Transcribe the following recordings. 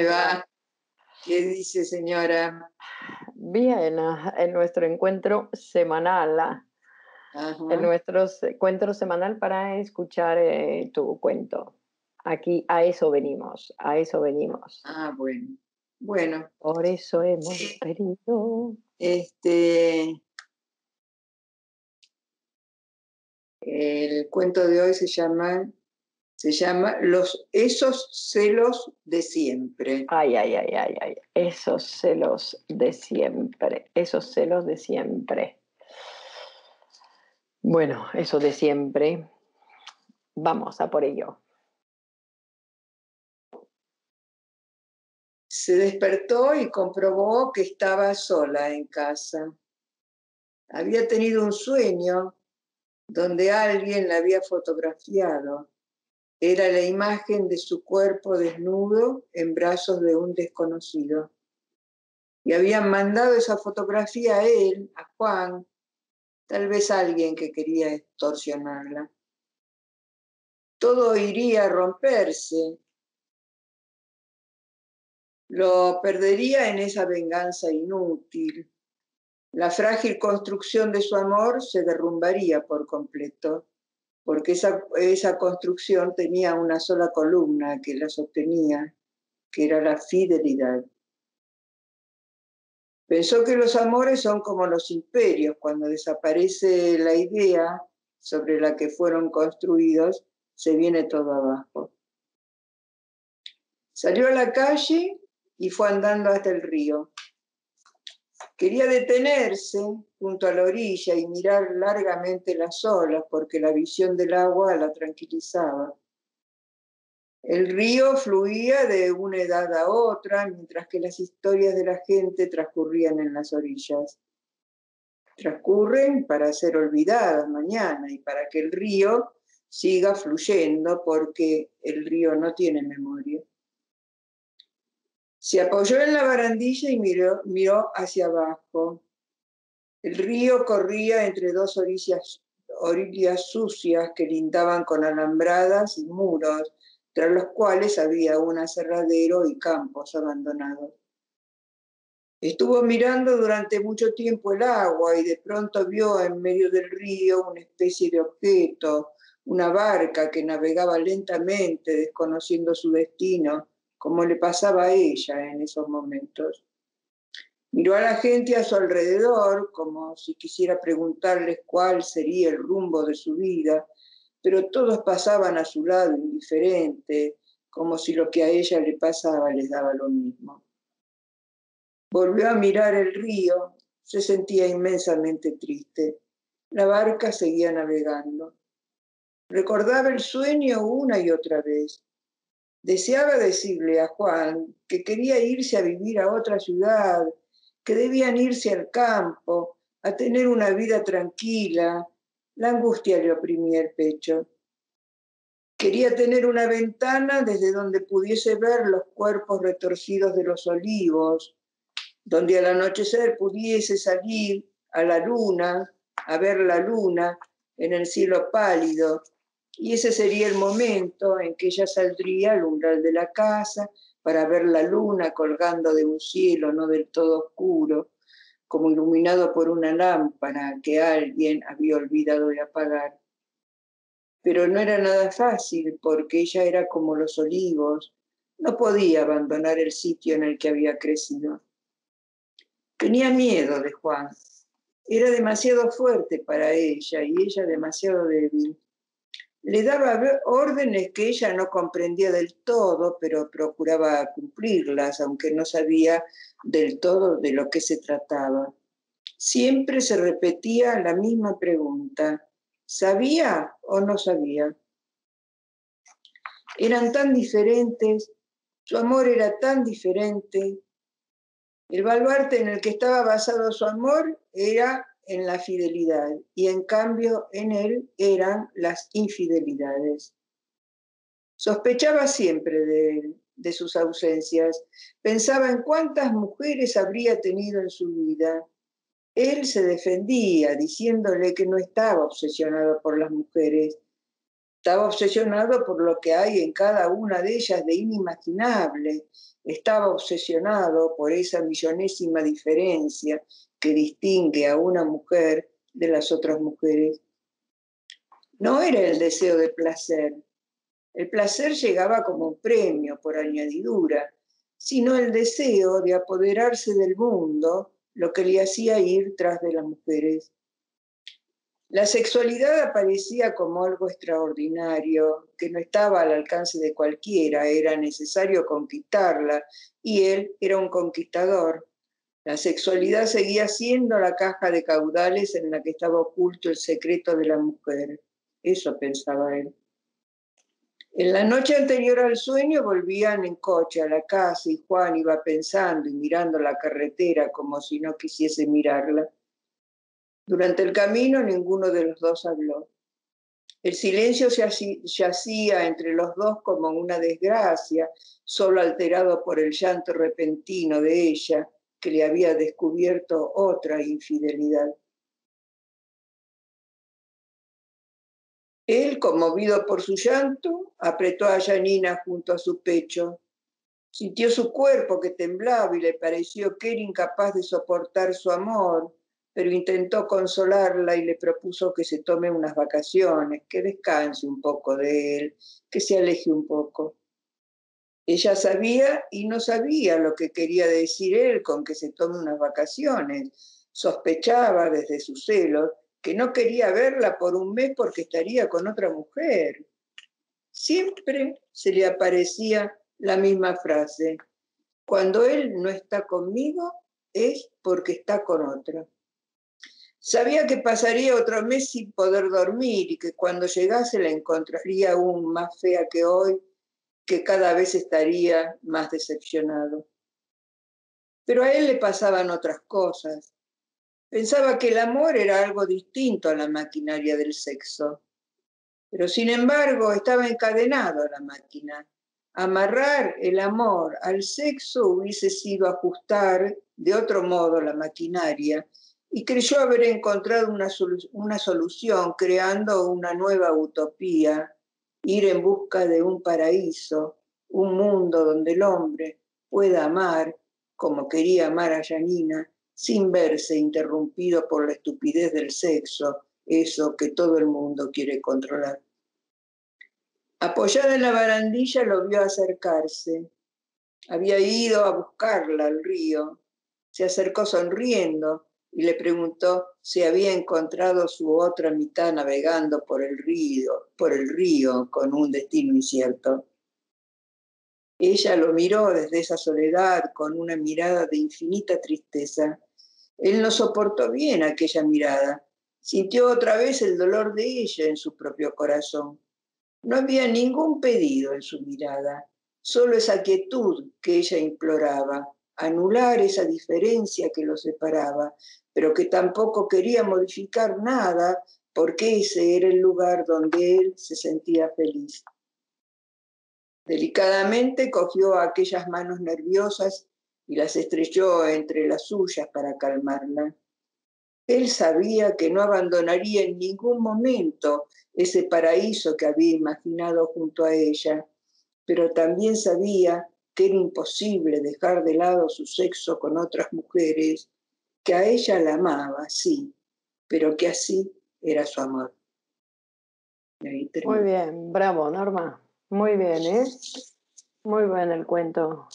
Le va? ¿Qué dice señora? Bien, ah, en nuestro encuentro semanal. Ah, en nuestro encuentro semanal para escuchar eh, tu cuento. Aquí a eso venimos, a eso venimos. Ah, bueno. Bueno. Por eso hemos venido. Este. El cuento de hoy se llama se llama Los esos celos de siempre. Ay, ay, ay, ay, ay, esos celos de siempre, esos celos de siempre. Bueno, eso de siempre. Vamos a por ello. Se despertó y comprobó que estaba sola en casa. Había tenido un sueño donde alguien la había fotografiado era la imagen de su cuerpo desnudo en brazos de un desconocido. Y habían mandado esa fotografía a él, a Juan, tal vez alguien que quería extorsionarla. Todo iría a romperse. Lo perdería en esa venganza inútil. La frágil construcción de su amor se derrumbaría por completo porque esa, esa construcción tenía una sola columna que la sostenía, que era la fidelidad. Pensó que los amores son como los imperios, cuando desaparece la idea sobre la que fueron construidos, se viene todo abajo. Salió a la calle y fue andando hasta el río. Quería detenerse junto a la orilla y mirar largamente las olas porque la visión del agua la tranquilizaba. El río fluía de una edad a otra mientras que las historias de la gente transcurrían en las orillas. Transcurren para ser olvidadas mañana y para que el río siga fluyendo porque el río no tiene memoria. Se apoyó en la barandilla y miró, miró hacia abajo. El río corría entre dos orillas, sucias que lindaban con alambradas y muros, tras los cuales había un aserradero y campos abandonados. Estuvo mirando durante mucho tiempo el agua y de pronto vio en medio del río una especie de objeto, una barca que navegaba lentamente, desconociendo su destino, como le pasaba a ella en esos momentos. Miró a la gente a su alrededor como si quisiera preguntarles cuál sería el rumbo de su vida, pero todos pasaban a su lado indiferente, como si lo que a ella le pasaba les daba lo mismo. Volvió a mirar el río, se sentía inmensamente triste. La barca seguía navegando. Recordaba el sueño una y otra vez. Deseaba decirle a Juan que quería irse a vivir a otra ciudad, que debían irse al campo, a tener una vida tranquila. La angustia le oprimía el pecho. Quería tener una ventana desde donde pudiese ver los cuerpos retorcidos de los olivos, donde al anochecer pudiese salir a la luna, a ver la luna en el cielo pálido, y ese sería el momento en que ella saldría al umbral de la casa para ver la luna colgando de un cielo no del todo oscuro, como iluminado por una lámpara que alguien había olvidado de apagar. Pero no era nada fácil porque ella era como los olivos, no podía abandonar el sitio en el que había crecido. Tenía miedo de Juan. Era demasiado fuerte para ella y ella demasiado débil le daba órdenes que ella no comprendía del todo, pero procuraba cumplirlas, aunque no sabía del todo de lo que se trataba. Siempre se repetía la misma pregunta, ¿Sabía o no sabía? Eran tan diferentes, su amor era tan diferente. El baluarte en el que estaba basado su amor era en la fidelidad y en cambio en él eran las infidelidades. Sospechaba siempre de sus ausencias, pensaba en cuántas mujeres habría tenido en su vida. Él se defendía diciéndole que no estaba obsesionado por las mujeres, estaba obsesionado por lo que hay en cada una de ellas de inimaginable, estaba obsesionado por esa millonésima diferencia que distingue a una mujer de las otras mujeres. No era el deseo de placer, el placer llegaba como premio por añadidura, sino el deseo de apoderarse del mundo, lo que le hacía ir tras de las mujeres. La sexualidad aparecía como algo extraordinario, que no estaba al alcance de cualquiera, era necesario conquistarla, y él era un conquistador. La sexualidad seguía siendo la caja de caudales en la que estaba oculto el secreto de la mujer. Eso pensaba él. En la noche anterior al sueño volvían en coche a la casa y Juan iba pensando y mirando la carretera como si no quisiese mirarla. Durante el camino ninguno de los dos habló. El silencio se yacía entre los dos como una desgracia, solo alterado por el llanto repentino de ella, que le había descubierto otra infidelidad. Él, conmovido por su llanto, apretó a Janina junto a su pecho. Sintió su cuerpo que temblaba y le pareció que era incapaz de soportar su amor, pero intentó consolarla y le propuso que se tome unas vacaciones, que descanse un poco de él, que se aleje un poco. Ella sabía y no sabía lo que quería decir él con que se tome unas vacaciones. Sospechaba desde su celo que no quería verla por un mes porque estaría con otra mujer. Siempre se le aparecía la misma frase. Cuando él no está conmigo es porque está con otra. Sabía que pasaría otro mes sin poder dormir y que cuando llegase la encontraría aún más fea que hoy, que cada vez estaría más decepcionado. Pero a él le pasaban otras cosas. Pensaba que el amor era algo distinto a la maquinaria del sexo, pero sin embargo estaba encadenado a la máquina. Amarrar el amor al sexo hubiese sido ajustar de otro modo la maquinaria y creyó haber encontrado una, una solución creando una nueva utopía, ir en busca de un paraíso, un mundo donde el hombre pueda amar como quería amar a Janina sin verse interrumpido por la estupidez del sexo, eso que todo el mundo quiere controlar. Apoyada en la barandilla lo vio acercarse. Había ido a buscarla al río. Se acercó sonriendo y le preguntó si había encontrado su otra mitad navegando por el río, por el río con un destino incierto. Ella lo miró desde esa soledad con una mirada de infinita tristeza él no soportó bien aquella mirada. Sintió otra vez el dolor de ella en su propio corazón. No había ningún pedido en su mirada, solo esa quietud que ella imploraba, anular esa diferencia que lo separaba, pero que tampoco quería modificar nada porque ese era el lugar donde él se sentía feliz. Delicadamente cogió aquellas manos nerviosas y las estrelló entre las suyas para calmarla. Él sabía que no abandonaría en ningún momento ese paraíso que había imaginado junto a ella, pero también sabía que era imposible dejar de lado su sexo con otras mujeres, que a ella la amaba, sí, pero que así era su amor. Muy bien, bravo, Norma. Muy bien, ¿eh? Muy bien el cuento.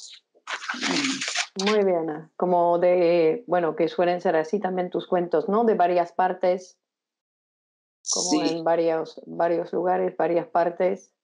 Muy bien, ah, como de, bueno, que suelen ser así también tus cuentos, ¿no? De varias partes, como en varios, varios lugares, varias partes.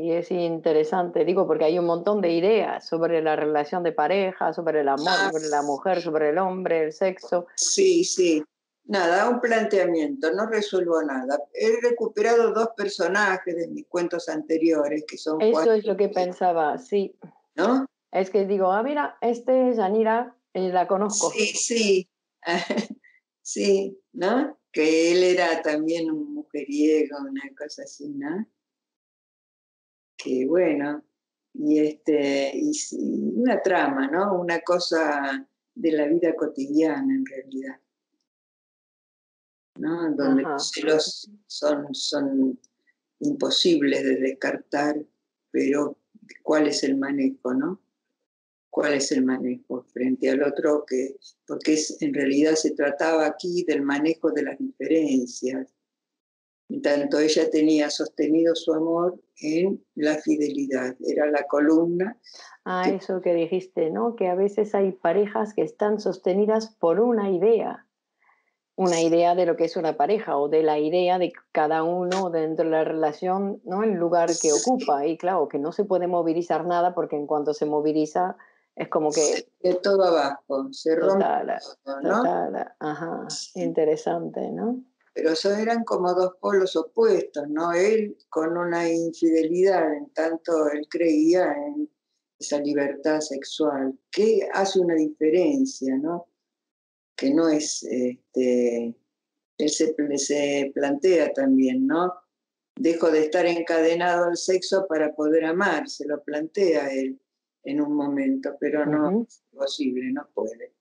Y es interesante, digo, porque hay un montón de ideas sobre la relación de pareja, sobre el amor, sobre la mujer, sobre el hombre, el sexo. Sí, sí. Nada, un planteamiento, no resuelvo nada. He recuperado dos personajes de mis cuentos anteriores, que son... Eso es lo que pensaba, sí. ¿No? Es que digo, ah, mira, este es Yanira, y la conozco. Sí, sí, sí, ¿no? Que él era también un mujeriego, una cosa así, ¿no? Que bueno, y, este, y una trama, ¿no? Una cosa de la vida cotidiana en realidad. ¿no? Donde los celos son, son imposibles de descartar, pero ¿cuál es el manejo, no? ¿Cuál es el manejo frente al otro? Que, porque es, en realidad se trataba aquí del manejo de las diferencias. En tanto ella tenía sostenido su amor en la fidelidad, era la columna. Ah, eso que dijiste, ¿no? Que a veces hay parejas que están sostenidas por una idea una idea de lo que es una pareja o de la idea de cada uno dentro de la relación, ¿no? El lugar que ocupa. Y claro, que no se puede movilizar nada porque en cuanto se moviliza es como que... De todo abajo, se rompe ¿no? ajá, interesante, ¿no? Pero eso eran como dos polos opuestos, ¿no? Él con una infidelidad, en tanto él creía en esa libertad sexual, que hace una diferencia, ¿no? que no es, este, él se, plantea también, ¿no? Dejo de estar encadenado al sexo para poder amar, se lo plantea él en un momento, pero no es posible, no puede.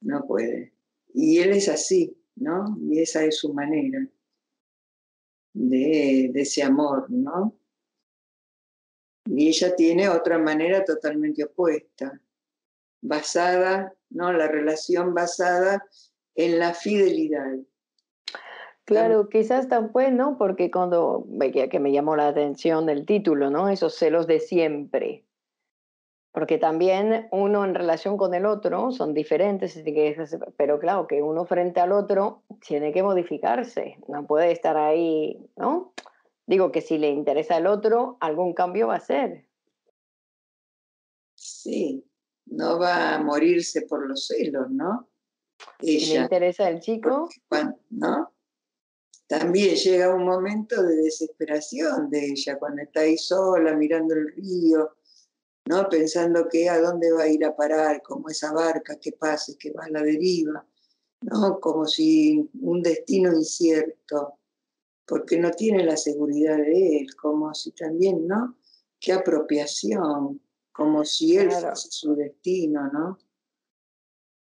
No puede. Y él es así, ¿no? Y esa es su manera de, de ese amor, ¿no? Y ella tiene otra manera totalmente opuesta, basada ¿no? La relación basada en la fidelidad. Claro, quizás tampoco, ¿no? Porque cuando, que me llamó la atención el título, ¿no? Esos celos de siempre. Porque también uno en relación con el otro son diferentes, pero claro, que uno frente al otro tiene que modificarse, no puede estar ahí, ¿no? Digo que si le interesa al otro, algún cambio va a ser. Sí, no va a morirse por los celos, ¿no? Ella, ¿Le interesa el chico? ¿No? También llega un momento de desesperación de ella, cuando está ahí sola mirando el río, ¿no? Pensando que a dónde va a ir a parar, como esa barca que pase, que va a la deriva, ¿no? Como si un destino incierto, porque no tiene la seguridad de él, como si también, ¿no? Qué apropiación, como si él fuese su destino, ¿no?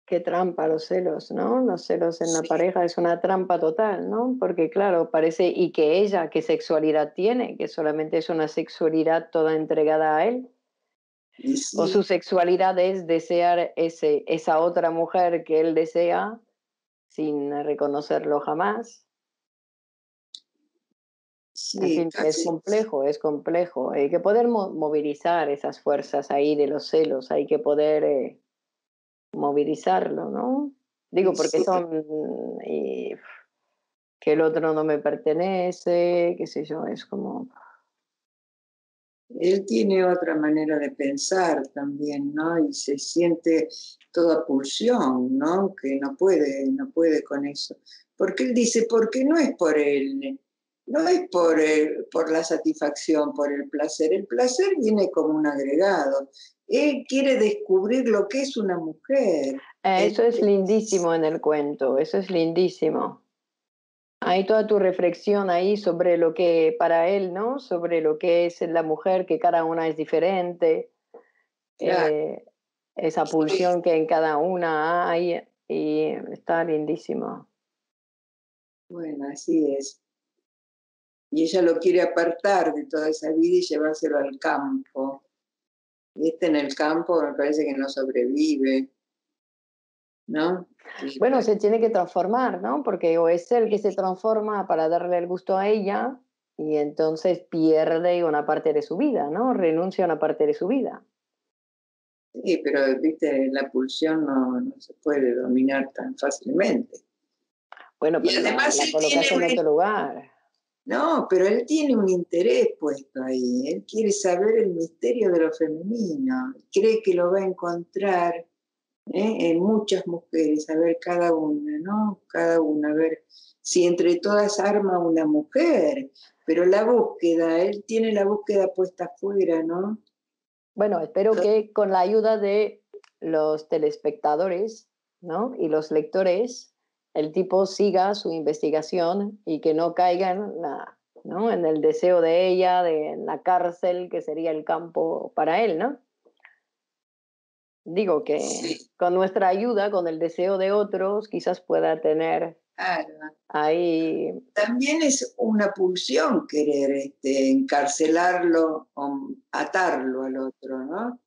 Qué trampa los celos, ¿no? Los celos en la pareja es una trampa total, ¿no? Porque claro, parece, y que ella, ¿qué sexualidad tiene? Que solamente es una sexualidad toda entregada a él. O su sexualidad es desear ese, esa otra mujer que él desea sin reconocerlo jamás. Sí, es complejo, es complejo. Hay que poder movilizar esas fuerzas ahí de los celos, hay que poder eh, movilizarlo, ¿no? Digo, porque son que el otro no me pertenece, qué sé yo, es como... Él tiene otra manera de pensar también, ¿no? Y se siente toda pulsión, ¿no? Que no puede, no puede con eso. Porque él dice, porque no es por él, no es por, por la satisfacción, por el placer. El placer viene como un agregado. Él quiere descubrir lo que es una mujer. Eh, eso es lindísimo en el cuento, eso es lindísimo. Hay toda tu reflexión ahí sobre lo que para él, ¿no? Sobre lo que es la mujer, que cada una es diferente. Eh, esa pulsión que en cada una hay y está lindísimo. Bueno, así es y ella lo quiere apartar de toda esa vida y llevárselo al campo. Y este en el campo me parece que no sobrevive, ¿no? Bueno, se tiene que transformar, ¿no? Porque o es él que se transforma para darle el gusto a ella y entonces pierde una parte de su vida, ¿no? Renuncia a una parte de su vida. Sí, pero, viste, la pulsión no, no se puede dominar tan fácilmente. Bueno, pero además la, la colocas en otro lugar. No, pero él tiene un interés puesto ahí. Él quiere saber el misterio de lo femenino. Cree que lo va a encontrar ¿eh? en muchas mujeres, a ver cada una, ¿no? Cada una, a ver si entre todas arma una mujer, pero la búsqueda, él tiene la búsqueda puesta afuera, ¿no? Bueno, espero que con la ayuda de los telespectadores ¿no? y los lectores, el tipo siga su investigación y que no caiga en, la, ¿no? en el deseo de ella, de la cárcel, que sería el campo para él, ¿no? Digo que con nuestra ayuda, con el deseo de otros, quizás pueda tener ahí... También es una pulsión querer este, encarcelarlo o atarlo al otro, ¿no?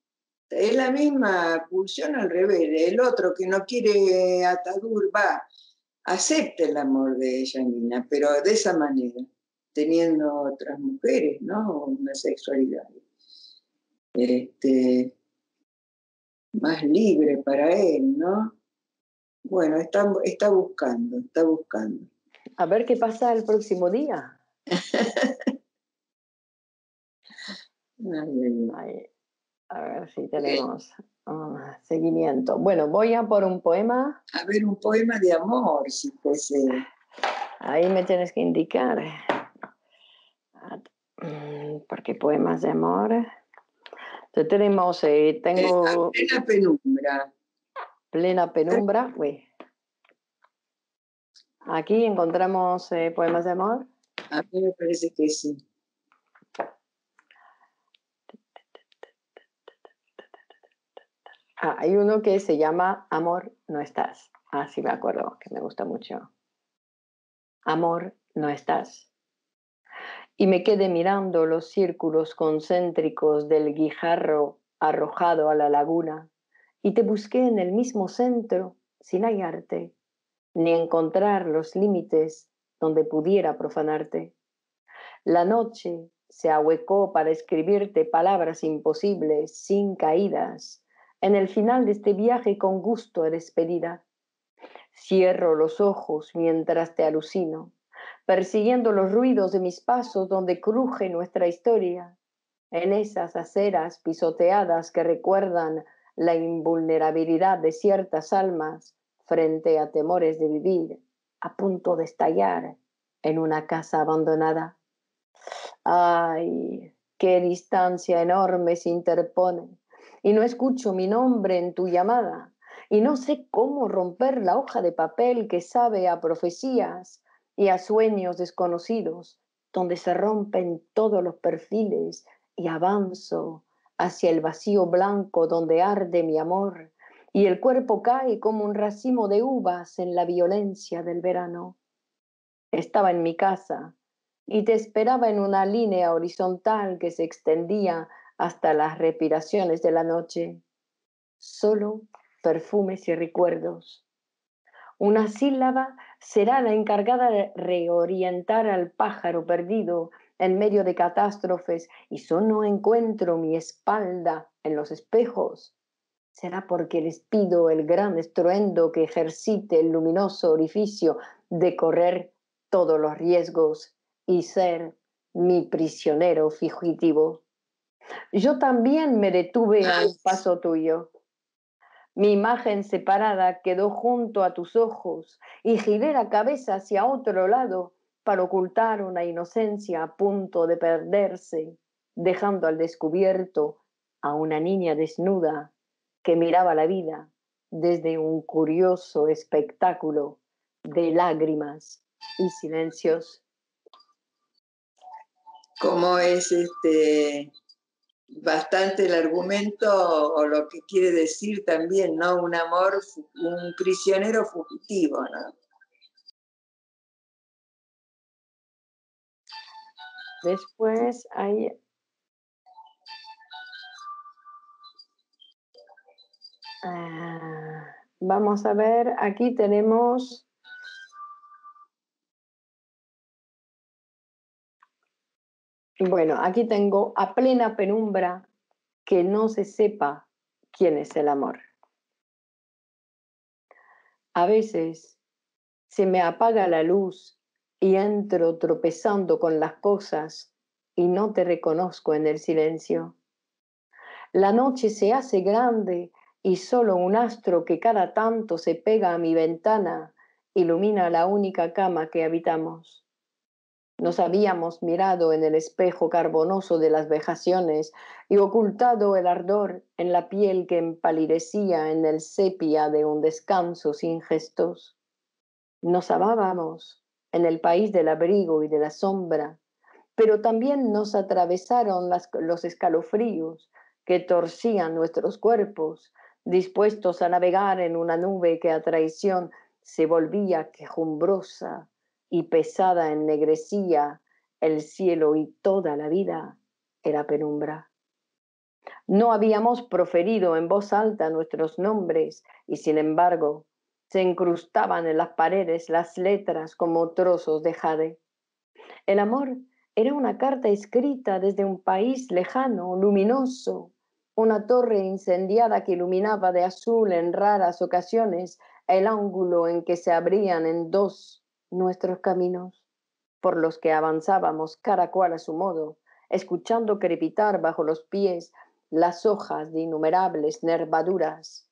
Es la misma pulsión al revés. El otro que no quiere atadur va, acepta el amor de ella, niña, pero de esa manera, teniendo otras mujeres, ¿no? Una sexualidad. Este, más libre para él, ¿no? Bueno, está, está buscando, está buscando. A ver qué pasa el próximo día. a ver si tenemos ah, seguimiento. Bueno, voy a por un poema. A ver, un poema de amor, si fuese. Ahí me tienes que indicar. Mm, porque poemas de amor tenemos, eh, tengo... plena penumbra. Plena penumbra, uy. Aquí encontramos eh, poemas de amor. A mí me parece que sí. Ah, hay uno que se llama Amor, no estás. Ah, sí me acuerdo, que me gusta mucho. Amor, no estás y me quedé mirando los círculos concéntricos del guijarro arrojado a la laguna, y te busqué en el mismo centro sin hallarte, ni encontrar los límites donde pudiera profanarte. La noche se ahuecó para escribirte palabras imposibles, sin caídas. En el final de este viaje con gusto de despedida. Cierro los ojos mientras te alucino persiguiendo los ruidos de mis pasos donde cruje nuestra historia, en esas aceras pisoteadas que recuerdan la invulnerabilidad de ciertas almas frente a temores de vivir a punto de estallar en una casa abandonada. Ay, qué distancia enorme se interpone y no escucho mi nombre en tu llamada y no sé cómo romper la hoja de papel que sabe a profecías y a sueños desconocidos, donde se rompen todos los perfiles y avanzo hacia el vacío blanco donde arde mi amor y el cuerpo cae como un racimo de uvas en la violencia del verano. Estaba en mi casa y te esperaba en una línea horizontal que se extendía hasta las respiraciones de la noche. Solo perfumes y recuerdos. Una sílaba será la encargada de reorientar al pájaro perdido en medio de catástrofes y solo encuentro mi espalda en los espejos. Será porque les pido el gran estruendo que ejercite el luminoso orificio de correr todos los riesgos y ser mi prisionero fugitivo. Yo también me detuve a un paso tuyo mi imagen separada quedó junto a tus ojos y giré la cabeza hacia otro lado para ocultar una inocencia a punto de perderse, dejando al descubierto a una niña desnuda que miraba la vida desde un curioso espectáculo de lágrimas y silencios. ¿Cómo es este bastante el argumento o lo que quiere decir también, ¿no? Un amor, un prisionero fugitivo, ¿no? Después hay... Ah, vamos a ver, aquí tenemos Bueno, aquí tengo a plena penumbra que no se sepa quién es el amor. A veces se me apaga la luz y entro tropezando con las cosas y no te reconozco en el silencio. La noche se hace grande y solo un astro que cada tanto se pega a mi ventana ilumina la única cama que habitamos. Nos habíamos mirado en el espejo carbonoso de las vejaciones y ocultado el ardor en la piel que empalidecía en el sepia de un descanso sin gestos. Nos amábamos en el país del abrigo y de la sombra, pero también nos atravesaron los escalofríos que torcían nuestros cuerpos, dispuestos a navegar en una nube que a traición se volvía quejumbrosa y pesada ennegrecía el cielo y toda la vida era penumbra. No habíamos proferido en voz alta nuestros nombres y sin embargo se incrustaban en las paredes las letras como trozos de jade. El amor era una carta escrita desde un país lejano, luminoso, una torre incendiada que iluminaba de azul en raras ocasiones el ángulo en que se abrían en dos nuestros caminos, por los que avanzábamos cada cual a su modo, escuchando crepitar bajo los pies las hojas de innumerables nervaduras,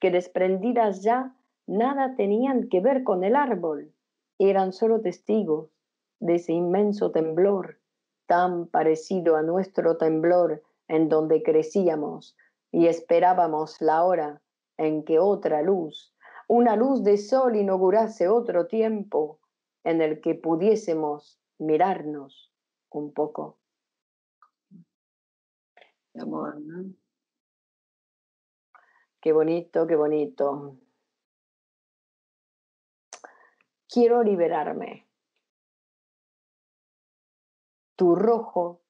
que desprendidas ya nada tenían que ver con el árbol, eran solo testigos de ese inmenso temblor, tan parecido a nuestro temblor en donde crecíamos y esperábamos la hora en que otra luz, una luz de sol inaugurase otro tiempo en el que pudiésemos mirarnos un poco. Amor, ¿no? Qué bonito, qué bonito. Quiero liberarme. Tu rojo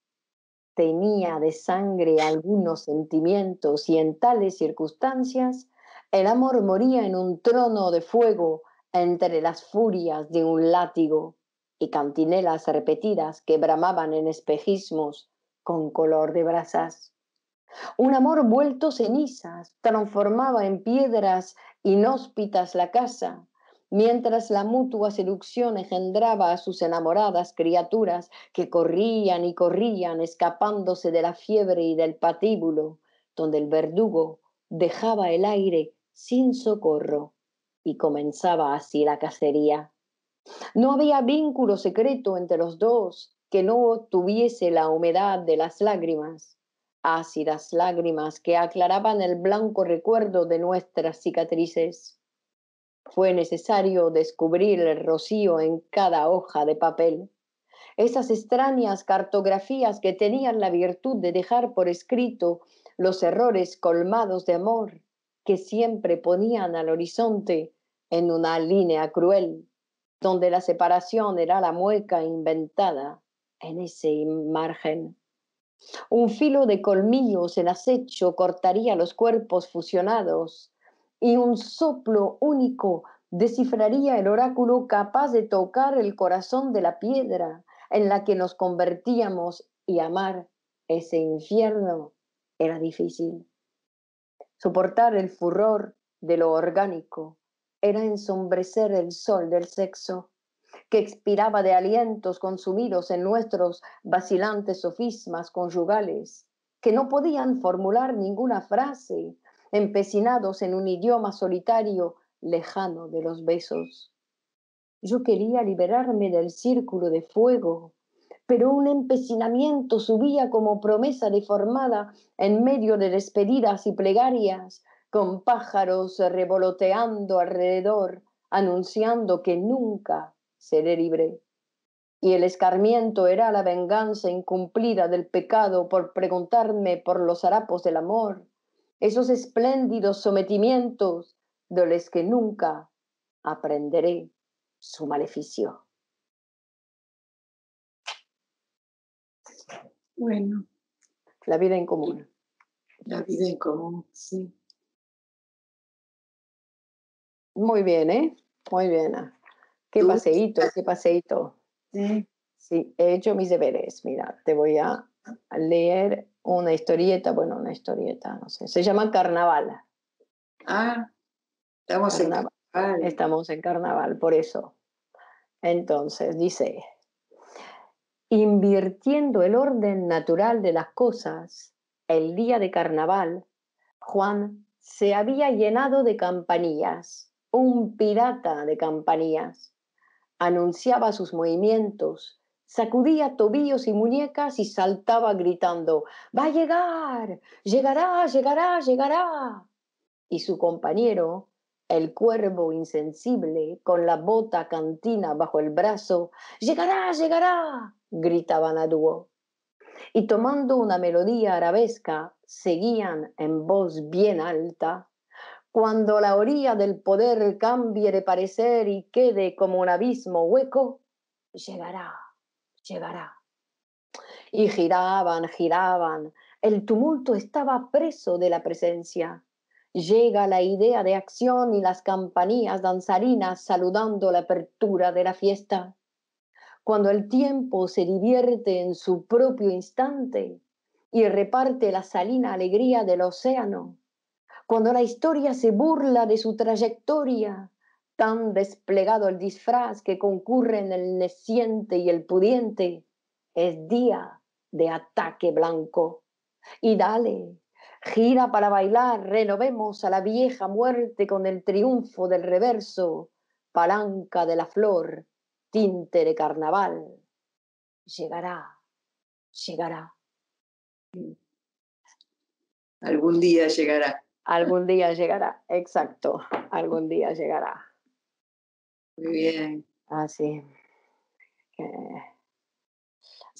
tenía de sangre algunos sentimientos y en tales circunstancias el amor moría en un trono de fuego entre las furias de un látigo y cantinelas repetidas que bramaban en espejismos con color de brasas. Un amor vuelto cenizas transformaba en piedras inhóspitas la casa, mientras la mutua seducción engendraba a sus enamoradas criaturas que corrían y corrían escapándose de la fiebre y del patíbulo, donde el verdugo dejaba el aire sin socorro y comenzaba así la cacería. No había vínculo secreto entre los dos que no tuviese la humedad de las lágrimas, ácidas lágrimas que aclaraban el blanco recuerdo de nuestras cicatrices. Fue necesario descubrir el rocío en cada hoja de papel, esas extrañas cartografías que tenían la virtud de dejar por escrito los errores colmados de amor que siempre ponían al horizonte en una línea cruel, donde la separación era la mueca inventada en ese margen. Un filo de colmillos en acecho cortaría los cuerpos fusionados y un soplo único descifraría el oráculo capaz de tocar el corazón de la piedra en la que nos convertíamos y amar ese infierno era difícil. Soportar el furor de lo orgánico era ensombrecer el sol del sexo, que expiraba de alientos consumidos en nuestros vacilantes sofismas conyugales, que no podían formular ninguna frase, empecinados en un idioma solitario lejano de los besos. Yo quería liberarme del círculo de fuego, pero un empecinamiento subía como promesa deformada en medio de despedidas y plegarias, con pájaros revoloteando alrededor, anunciando que nunca seré libre. Y el escarmiento era la venganza incumplida del pecado por preguntarme por los harapos del amor, esos espléndidos sometimientos de los que nunca aprenderé su maleficio. Bueno. La vida en común. La vida en común, sí. Muy bien, ¿eh? Muy bien. Qué paseíto, qué paseíto. Sí. Sí, he hecho mis deberes. Mira, te voy a leer una historieta, bueno, una historieta, no sé. Se llama Carnaval. Ah, estamos en carnaval. Estamos en carnaval, por eso. Entonces, dice, Invirtiendo el orden natural de las cosas, el día de carnaval, Juan se había llenado de campanillas, un pirata de campanillas. Anunciaba sus movimientos, sacudía tobillos y muñecas y saltaba gritando, va a llegar, llegará, llegará, llegará. Y su compañero, el cuervo insensible, con la bota cantina bajo el brazo, llegará, llegará, gritaban a dúo. Y tomando una melodía arabesca, seguían en voz bien alta, cuando la orilla del poder cambie de parecer y quede como un abismo hueco, llegará llegará. Y giraban, giraban. El tumulto estaba preso de la presencia. Llega la idea de acción y las campanillas danzarinas saludando la apertura de la fiesta. Cuando el tiempo se divierte en su propio instante y reparte la salina alegría del océano, cuando la historia se burla de su trayectoria tan desplegado el disfraz que concurren el neciente y el pudiente, es día de ataque blanco. Y dale, gira para bailar, renovemos a la vieja muerte con el triunfo del reverso, palanca de la flor, tinte de carnaval. Llegará, llegará. Algún día llegará. Algún día llegará, exacto, algún día llegará. Muy bien. Así.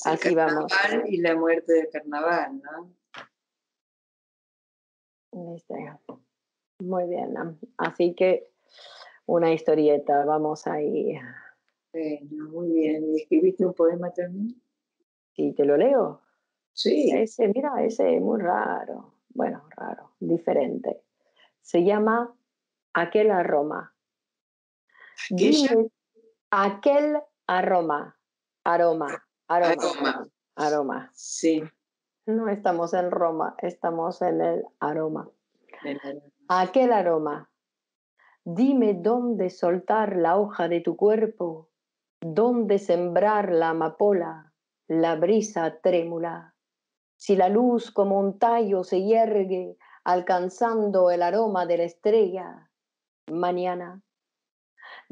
así vamos. Y la muerte del carnaval, ¿no? Muy bien. Así que una historieta, vamos ahí. Bueno, muy bien. ¿Y escribiste un poema también? Sí, te lo leo. Sí. Ese, mira, ese es muy raro. Bueno, raro, diferente. Se llama Aquel aroma aquel aroma, aroma, aroma, aroma, Sí. No estamos en Roma, estamos en el aroma. Aquel aroma. Dime dónde soltar la hoja de tu cuerpo, dónde sembrar la amapola, la brisa trémula. Si la luz como un tallo se yergue, alcanzando el aroma de la estrella, mañana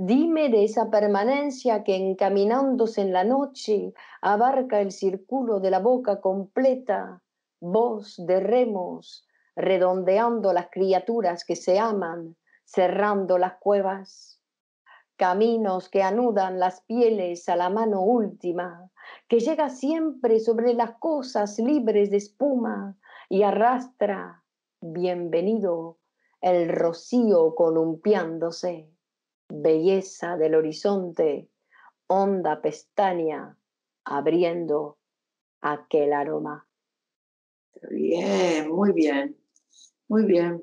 Dime de esa permanencia que encaminándose en la noche abarca el círculo de la boca completa, voz de remos, redondeando las criaturas que se aman, cerrando las cuevas. Caminos que anudan las pieles a la mano última, que llega siempre sobre las cosas libres de espuma y arrastra, bienvenido, el rocío columpiándose belleza del horizonte, honda pestaña, abriendo aquel aroma. Bien, muy bien, muy bien,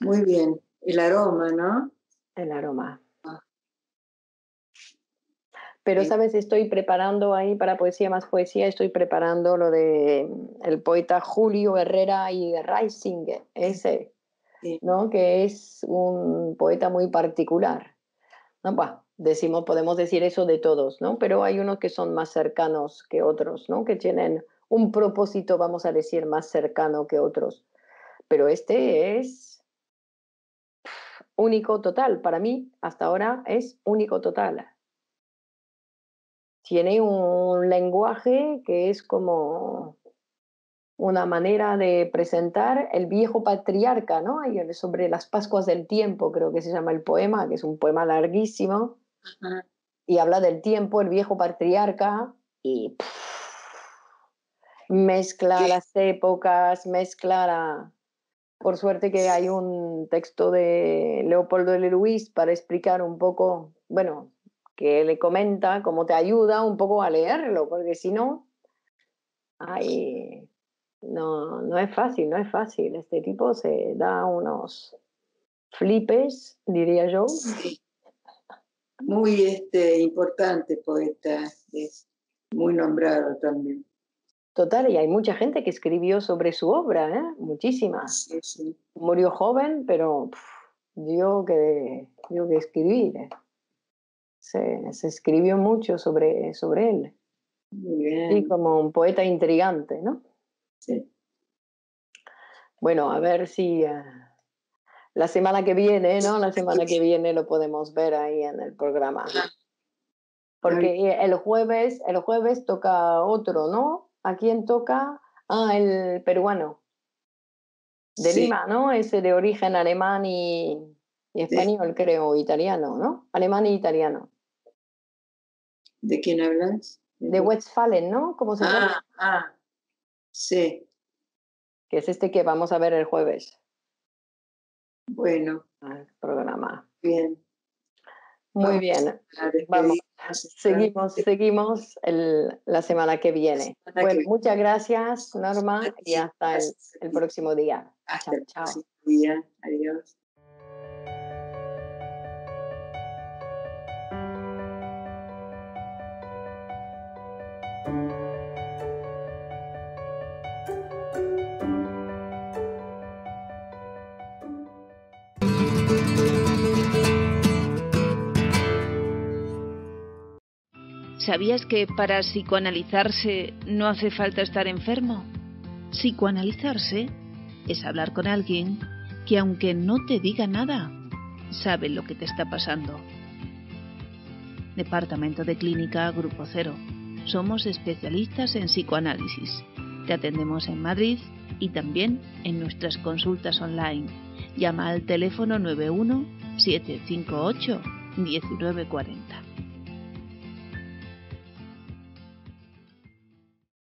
muy bien. El aroma, ¿no? El aroma. Ah. Pero, ¿sabes? Estoy preparando ahí para Poesía más Poesía, estoy preparando lo de el poeta Julio Herrera y Reisinger, ese ¿no? que es un poeta muy particular. Bueno, decimos, podemos decir eso de todos, ¿no? pero hay unos que son más cercanos que otros, ¿no? que tienen un propósito, vamos a decir, más cercano que otros. Pero este es único total. Para mí, hasta ahora, es único total. Tiene un lenguaje que es como una manera de presentar el viejo patriarca, ¿no? sobre las Pascuas del Tiempo, creo que se llama el poema, que es un poema larguísimo, y habla del tiempo, el viejo patriarca, y mezcla las épocas, mezcla Por suerte que hay un texto de Leopoldo de Luis para explicar un poco, bueno, que le comenta cómo te ayuda un poco a leerlo, porque si no, hay no, no es fácil, no es fácil. Este tipo se da unos flipes, diría yo. Muy este, importante poeta, es muy nombrado también. Total, y hay mucha gente que escribió sobre su obra, ¿eh? muchísimas. Murió joven, pero dio, que, dio que escribir. ¿eh? Se, se, escribió mucho sobre, sobre él. Muy bien. Y como un poeta intrigante, ¿no? Sí. bueno, a ver si eh, la semana que viene, ¿no? La semana que viene lo podemos ver ahí en el programa. Porque el jueves, el jueves toca otro, ¿no? ¿A quién toca? Ah, el peruano. De Lima, ¿no? Ese de origen alemán y, español, creo, italiano, ¿no? Alemán y italiano. ¿De quién hablas? De Westfalen, ¿no? ¿Cómo se llama? Ah, ah, sí. Que es este que vamos a ver el jueves. Bueno. El programa. Bien. Muy bien. Vamos. Seguimos, seguimos la semana que viene. Bueno, muchas gracias, Norma, y hasta el, próximo día. Hasta el próximo día. Adiós. ¿Sabías que para psicoanalizarse no hace falta estar enfermo? Psicoanalizarse es hablar con alguien que aunque no te diga nada, sabe lo que te está pasando. Departamento de Clínica Grupo Cero. Somos especialistas en psicoanálisis. Te atendemos en Madrid y también en nuestras consultas online. Llama al teléfono 91 758 1940.